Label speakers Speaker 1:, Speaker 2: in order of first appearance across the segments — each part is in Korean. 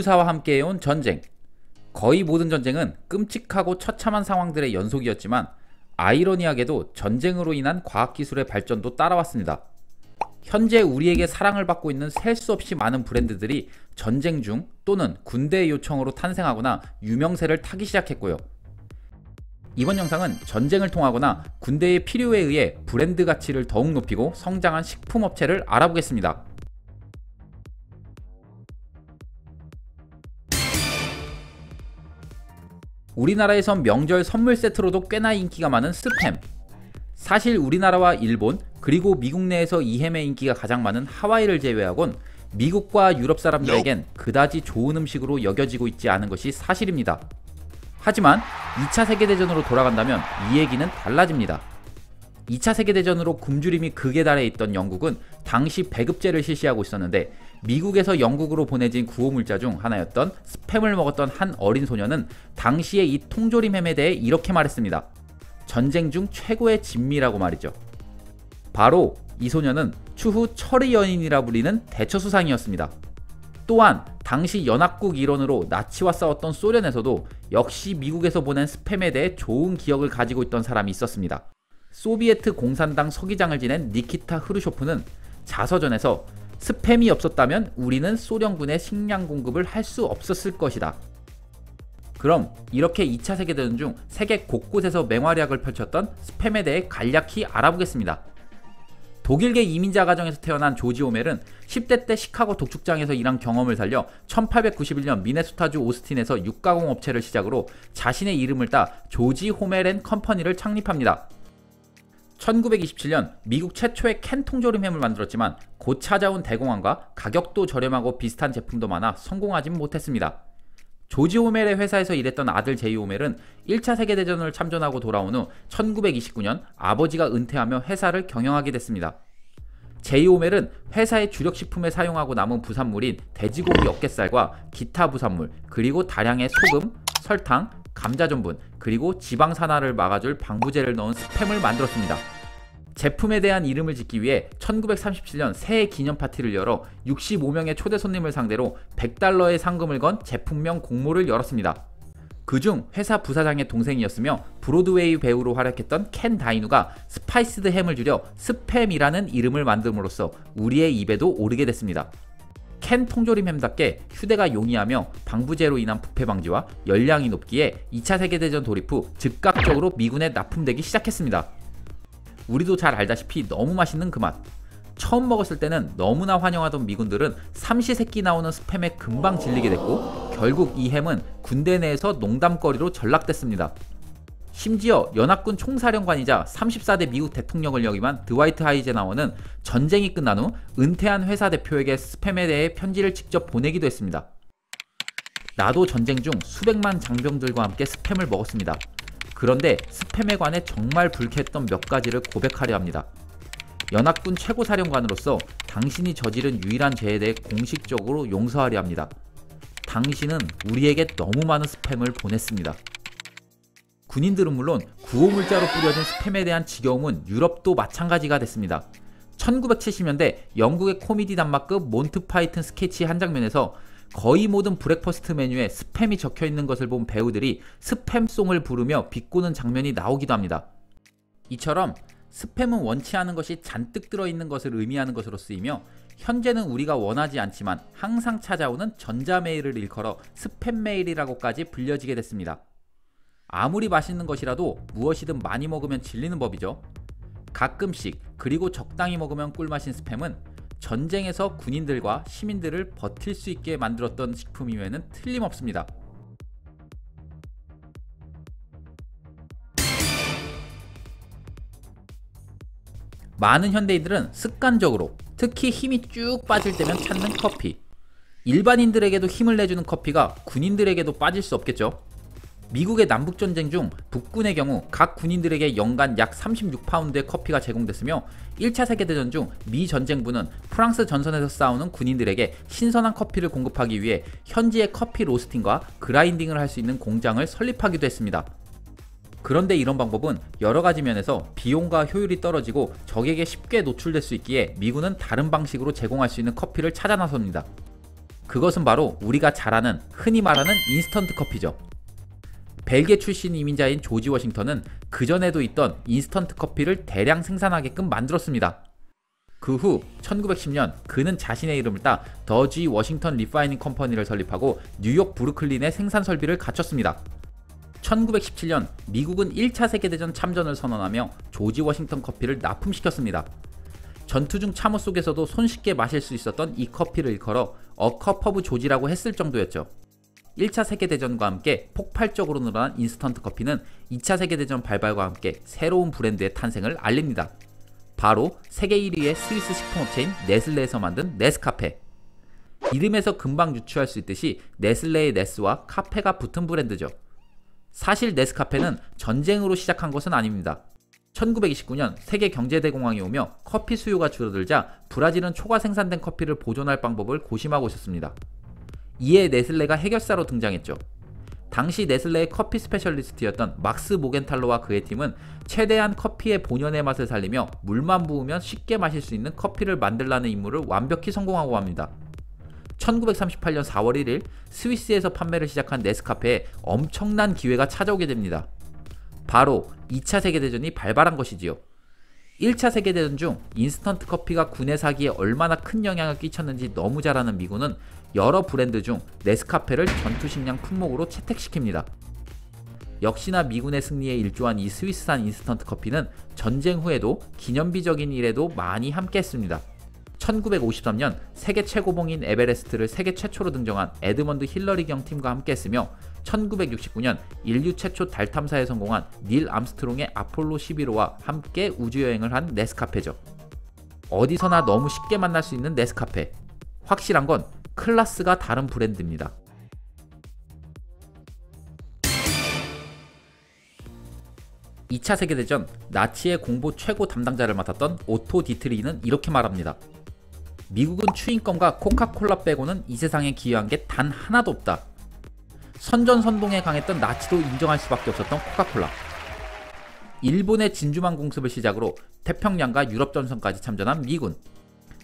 Speaker 1: 인류사와 함께해온 전쟁. 거의 모든 전쟁은 끔찍하고 처참한 상황들의 연속이었지만 아이러니하게도 전쟁으로 인한 과학기술의 발전도 따라왔습니다. 현재 우리에게 사랑을 받고 있는 셀 수 없이 많은 브랜드들이 전쟁 중 또는 군대의 요청으로 탄생하거나 유명세를 타기 시작했고요. 이번 영상은 전쟁을 통하거나 군대의 필요에 의해 브랜드 가치를 더욱 높이고 성장한 식품업체를 알아보겠습니다. 우리나라에선 명절 선물 세트로도 꽤나 인기가 많은 스팸. 사실 우리나라와 일본 그리고 미국 내에서 이 햄의 인기가 가장 많은 하와이를 제외하곤 미국과 유럽 사람들에겐 그다지 좋은 음식으로 여겨지고 있지 않은 것이 사실입니다. 하지만 2차 세계대전으로 돌아간다면 이 얘기는 달라집니다. 2차 세계대전으로 굶주림이 극에 달해 있던 영국은 당시 배급제를 실시하고 있었는데 미국에서 영국으로 보내진 구호물자 중 하나였던 스팸을 먹었던 한 어린 소녀는 당시의 이 통조림 햄에 대해 이렇게 말했습니다. 전쟁 중 최고의 진미라고 말이죠. 바로 이 소녀는 추후 철의 연인이라 불리는 대처수상이었습니다. 또한 당시 연합국 일원으로 나치와 싸웠던 소련에서도 역시 미국에서 보낸 스팸에 대해 좋은 기억을 가지고 있던 사람이 있었습니다. 소비에트 공산당 서기장을 지낸 니키타 흐르쇼프는 자서전에서 스팸이 없었다면 우리는 소련군의 식량 공급을 할 수 없었을 것이다. 그럼 이렇게 2차 세계대전 중 세계 곳곳에서 맹활약을 펼쳤던 스팸에 대해 간략히 알아보겠습니다. 독일계 이민자 가정에서 태어난 조지 호멜은 10대 때 시카고 도축장에서 일한 경험을 살려 1891년 미네소타주 오스틴에서 육가공 업체를 시작으로 자신의 이름을 따 조지 호멜 앤 컴퍼니를 창립합니다. 1927년 미국 최초의 캔 통조림 햄을 만들었지만 곧 찾아온 대공황과 가격도 저렴하고 비슷한 제품도 많아 성공하진 못했습니다. 조지 오멜의 회사에서 일했던 아들 제이 오멜은 1차 세계대전을 참전하고 돌아온 후 1929년 아버지가 은퇴하며 회사를 경영하게 됐습니다. 제이 오멜은 회사의 주력 식품에 사용하고 남은 부산물인 돼지고기 어깨살과 기타 부산물 그리고 다량의 소금, 설탕, 감자 전분 그리고 지방 산화를 막아줄 방부제를 넣은 스팸을 만들었습니다. 제품에 대한 이름을 짓기 위해 1937년 새해 기념 파티를 열어 65명의 초대 손님을 상대로 100달러의 상금을 건 제품명 공모를 열었습니다. 그중 회사 부사장의 동생이었으며 브로드웨이 배우로 활약했던 켄 다이누가 spiced 햄을 줄여 스팸이라는 이름을 만듦으로써 우리의 입에도 오르게 됐습니다. 캔 통조림 햄답게 휴대가 용이하며 방부제로 인한 부패 방지와 열량이 높기에 2차 세계대전 돌입 후 즉각적으로 미군에 납품되기 시작했습니다. 우리도 잘 알다시피 너무 맛있는 그 맛. 처음 먹었을 때는 너무나 환영하던 미군들은 삼시세끼 나오는 스팸에 금방 질리게 됐고 결국 이 햄은 군대 내에서 농담거리로 전락됐습니다. 심지어 연합군 총사령관이자 34대 미국 대통령을 역임한 드와이트 하이제나워는 전쟁이 끝난 후 은퇴한 회사 대표에게 스팸에 대해 편지를 직접 보내기도 했습니다. 나도 전쟁 중 수백만 장병들과 함께 스팸을 먹었습니다. 그런데 스팸에 관해 정말 불쾌했던 몇 가지를 고백하려 합니다. 연합군 최고사령관으로서 당신이 저지른 유일한 죄에 대해 공식적으로 용서하려 합니다. 당신은 우리에게 너무 많은 스팸을 보냈습니다. 군인들은 물론 구호물자로 뿌려진 스팸에 대한 지겨움은 유럽도 마찬가지가 됐습니다. 1970년대 영국의 코미디 단막극 몬티 파이튼 스케치 한 장면에서 거의 모든 breakfast 메뉴에 스팸이 적혀 있는 것을 본 배우들이 스팸 song을 부르며 비꼬는 장면이 나오기도 합니다. 이처럼 스팸은 원치 않은 것이 잔뜩 들어있는 것을 의미하는 것으로 쓰이며 현재는 우리가 원하지 않지만 항상 찾아오는 전자메일을 일컬어 스팸 메일이라고까지 불려지게 됐습니다. 아무리 맛있는 것이라도 무엇이든 많이 먹으면 질리는 법이죠. 가끔씩 그리고 적당히 먹으면 꿀맛인 스팸은 전쟁에서 군인들과 시민들을 버틸 수 있게 만들었던 식품임에는 틀림없습니다. 많은 현대인들은 습관적으로 특히 힘이 쭉 빠질 때면 찾는 커피. 일반인들에게도 힘을 내주는 커피가 군인들에게도 빠질 수 없겠죠. 미국의 남북 전쟁 중 북군의 경우 각 군인들에게 연간 약 36파운드의 커피가 제공됐으며 1차 세계대전 중 미 전쟁부는 프랑스 전선에서 싸우는 군인들에게 신선한 커피를 공급하기 위해 현지의 커피 로스팅과 그라인딩을 할 수 있는 공장을 설립하기도 했습니다. 그런데 이런 방법은 여러 가지 면에서 비용과 효율이 떨어지고 적에게 쉽게 노출될 수 있기에 미군은 다른 방식으로 제공할 수 있는 커피를 찾아 나섭니다. 그것은 바로 우리가 잘 아는 흔히 말하는 인스턴트 커피죠. 벨기에 출신 이민자인 조지 워싱턴은 그전에도 있던 인스턴트 커피를 대량 생산하게끔 만들었습니다. 그 후 1910년 그는 자신의 이름을 따 조지 워싱턴 리파이닝 컴퍼니를 설립하고 뉴욕 브루클린에 생산 설비를 갖췄습니다. 1917년 미국은 1차 세계대전 참전을 선언하며 조지 워싱턴 커피를 납품시켰습니다. 전투 중 참호 속에서도 손쉽게 마실 수 있었던 이 커피를 일컬어 어컵 허브 조지라고 했을 정도였죠. 1차 세계대전과 함께 폭발적으로 늘어난 인스턴트 커피는 2차 세계대전 발발과 함께 새로운 브랜드의 탄생을 알립니다. 바로 세계 1위의 스위스 식품업체인 네슬레에서 만든 네스카페. 이름에서 금방 유추할 수 있듯이 네슬레의 네스와 카페가 붙은 브랜드죠. 사실 네스카페는 전쟁으로 시작한 것은 아닙니다. 1929년 세계 경제대공황이 오며 커피 수요가 줄어들자 브라질은 초과 생산된 커피를 보존할 방법을 고심하고 있었습니다. 이에 네슬레가 해결사로 등장했죠. 당시 네슬레의 커피 specialist였던 막스 모겐탈러와 그의 팀은 최대한 커피의 본연의 맛을 살리며 물만 부으면 쉽게 마실 수 있는 커피를 만들라는 임무를 완벽히 성공하고 맙니다. 1938년 4월 1일 스위스에서 판매를 시작한 네스카페에 엄청난 기회가 찾아오게 됩니다. 바로 2차 세계대전이 발발한 것이지요. 1차 세계대전 중 인스턴트 커피가 군의 사기에 얼마나 큰 영향을 끼쳤는지 너무 잘 아는 미군은 여러 브랜드 중 네스카페를 전투식량 품목으로 채택시킵니다. 역시나 미군의 승리에 일조한 이 스위스산 인스턴트 커피는 전쟁 후에도 기념비적인 일에도 많이 함께했습니다. 1953년 세계 최고봉인 에베레스트를 세계 최초로 등정한 에드먼드 힐러리 경 팀과 함께했으며 1969년 인류 최초 달 탐사에 성공한 닐 암스트롱의 아폴로 11호와 함께 우주여행을 한 네스카페죠. 어디서나 너무 쉽게 만날 수 있는 네스카페. 확실한 건 class가 다른 브랜드입니다. (2차) 세계대전 나치의 공보 최고 담당자를 맡았던 오토 디트리히는 이렇게 말합니다. 미국은 추인검과 코카콜라 빼고는 이 세상에 기여한 게 단 하나도 없다. 선전선동에 강했던 나치도 인정할 수밖에 없었던 코카콜라. 일본의 진주만 공습을 시작으로 태평양과 유럽 전선까지 참전한 미군.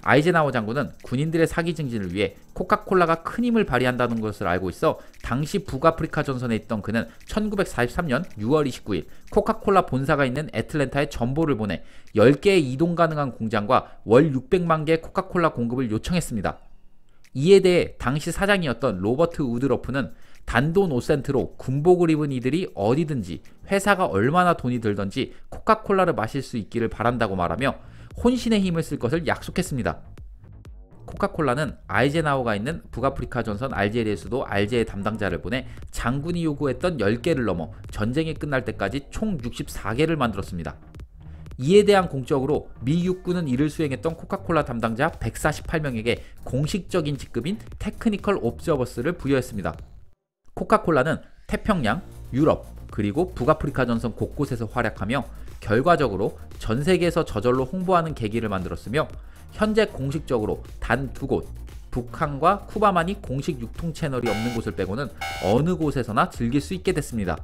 Speaker 1: 아이젠하워 장군은 군인들의 사기 증진을 위해 코카콜라가 큰 힘을 발휘한다는 것을 알고 있어 당시 북아프리카 전선에 있던 그는 1943년 6월 29일 코카콜라 본사가 있는 애틀랜타에 전보를 보내 10개의 이동 가능한 공장과 월 600만 개의 코카콜라 공급을 요청했습니다. 이에 대해 당시 사장이었던 로버트 우드러프는 단돈 5센트로 군복을 입은 이들이 어디든지 회사가 얼마나 돈이 들던지 코카콜라를 마실 수 있기를 바란다고 말하며 혼신의 힘을 쓸 것을 약속했습니다. 코카콜라는 아이젠하워가 있는 북아프리카 전선 알제리에서도 알제의 담당자를 보내 장군이 요구했던 10개를 넘어 전쟁이 끝날 때까지 총 64개를 만들었습니다. 이에 대한 공적으로 미 육군은 이를 수행했던 코카콜라 담당자 148명에게 공식적인 직급인 Technical Observers를 부여했습니다. 코카콜라는 태평양, 유럽, 그리고 북아프리카 전선 곳곳에서 활약하며 결과적으로 전 세계에서 저절로 홍보하는 계기를 만들었으며 현재 공식적으로 단 두 곳, 북한과 쿠바만이 공식 유통 채널이 없는 곳을 빼고는 어느 곳에서나 즐길 수 있게 됐습니다.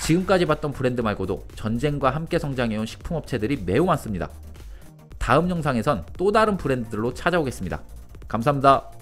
Speaker 1: 지금까지 봤던 브랜드 말고도 전쟁과 함께 성장해온 식품업체들이 매우 많습니다. 다음 영상에선 또 다른 브랜드들로 찾아오겠습니다. 감사합니다.